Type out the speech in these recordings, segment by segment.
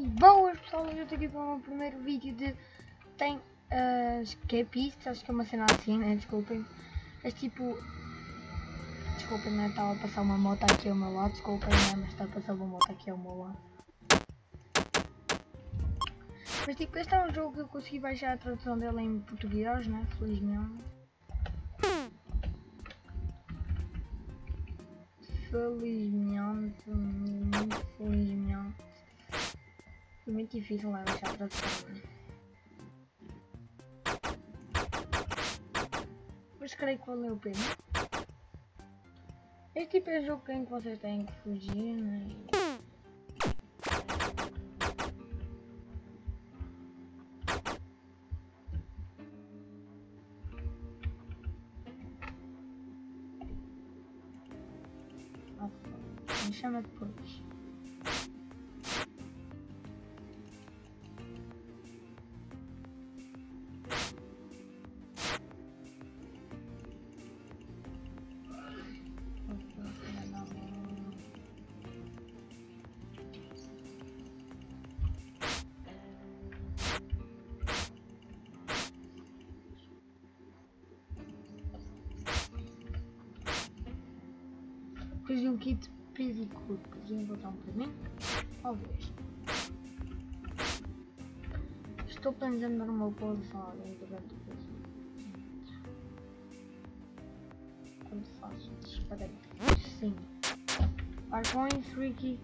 Boas pessoal, eu estou aqui para o meu primeiro vídeo de tem uh, que é pista, acho que é uma cena assim, né? Desculpem. É tipo. Desculpem, né? Estava a passar uma moto aqui ao meu lado, desculpem, né? Mas está a passar uma moto aqui ao meu lado. Mas tipo, este é um jogo que eu consegui baixar a tradução dele em português, né? Felizmente. Felizmente, felizmente. Foi muito difícil lá baixar a tradução? Mas creio que valeu a pena. Este tipo é jogo em que vocês têm que fugir, né? Me chama depois. Depois de um kit pedicure, podiam botar um para mim? Talvez. Estou planejando dar uma ali durante o casamento. Quando faço espaguetes, sim. Isso, Ricky.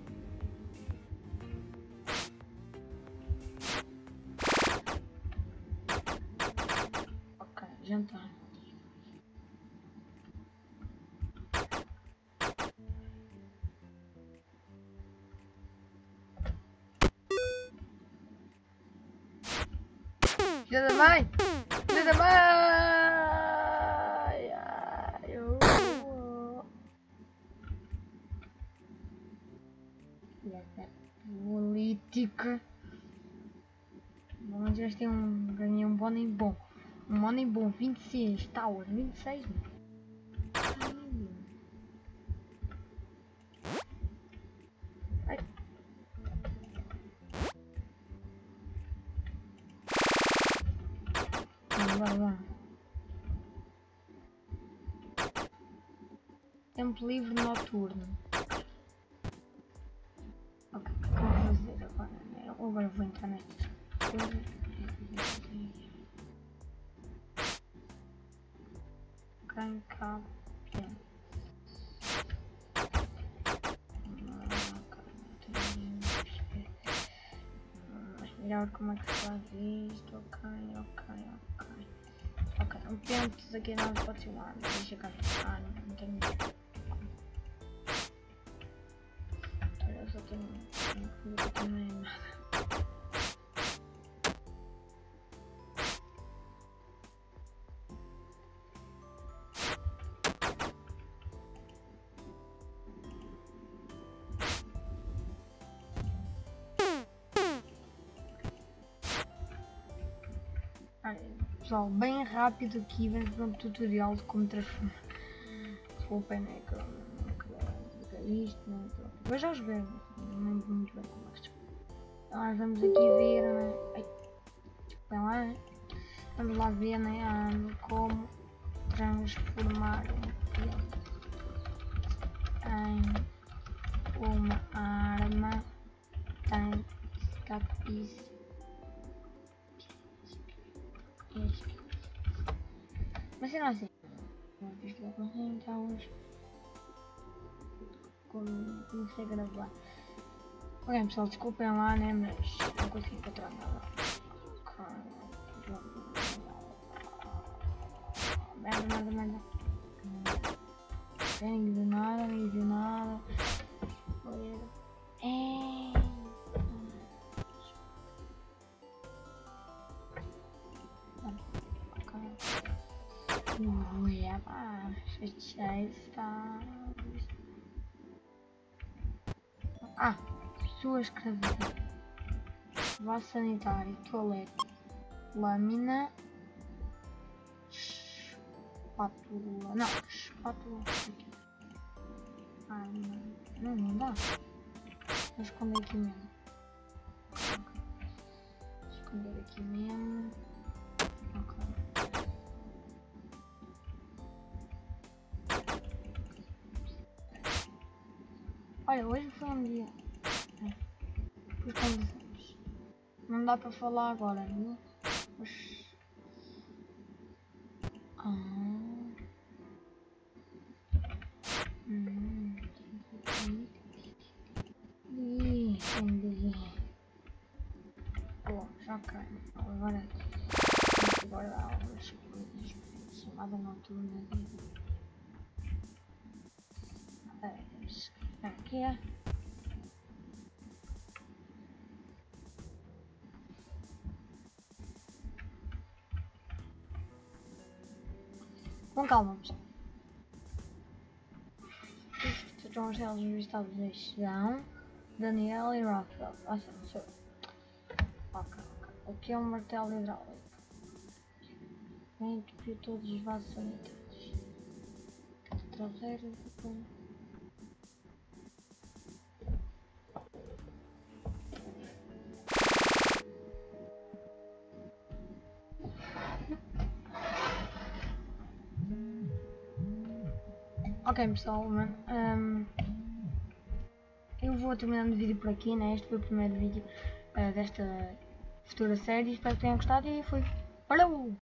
Filha da mãe! Filha da mãe! Ai, eu... Filha política. Bom, já tem um... Ganhei um money bom. Um money bom, 26 towers, 26 né? Tempo livre noturno. Ok, o que eu vou fazer agora? né? Agora vou entrar cabe dentro. Mas melhor como é que faz isto? Ok, ok, ok. Ok, um pentes aqui não pode ser lá. Deixa cá. Ah, não, não tenho. Olha, eu só. Pessoal, bem rápido aqui, vamos um tutorial de como transformar. Desculpem, né? Que eu não queria isto, né? Eu já joguei, não lembro muito bem como é Então, nós vamos aqui ver, né? Ai, lá, né? Vamos lá ver, né? como transformar um em uma arma tem capítulo Será assim? Isto vai conseguir então hoje. Comecei a gravar. Ok pessoal, desculpem lá né, mas não consegui encontrar nada. Merda, merda, merda. Ninguém viu nada, viu nada. É. Ui, abaixo, está. Ah, sua escravidão. Vaso sanitário, toalete, lâmina, espátula. Não, espátula. Ah, não, não, não dá. Vou esconder aqui mesmo. Ver aqui mesmo. Olha, hoje foi um dia. É. Não dá para falar agora, viu? Mas. Ah. Hum. Ih, entendi. Bom, já cai. Agora. Guardar algumas coisas. Chamada noturna. Vamos. Aqui é. Com calma, pessoal. Isto são os reais registados neste chão. Daniel e Rafael. Ah, sim, sou. Ok, ok. Aqui é um martelo hidráulico. Vem entupir todos os vasos sanitários. Traseiro, depois. Ok pessoal, um, eu vou terminando o vídeo por aqui, né? Este foi o primeiro vídeo uh, desta futura série, espero que tenham gostado e foi. Falou!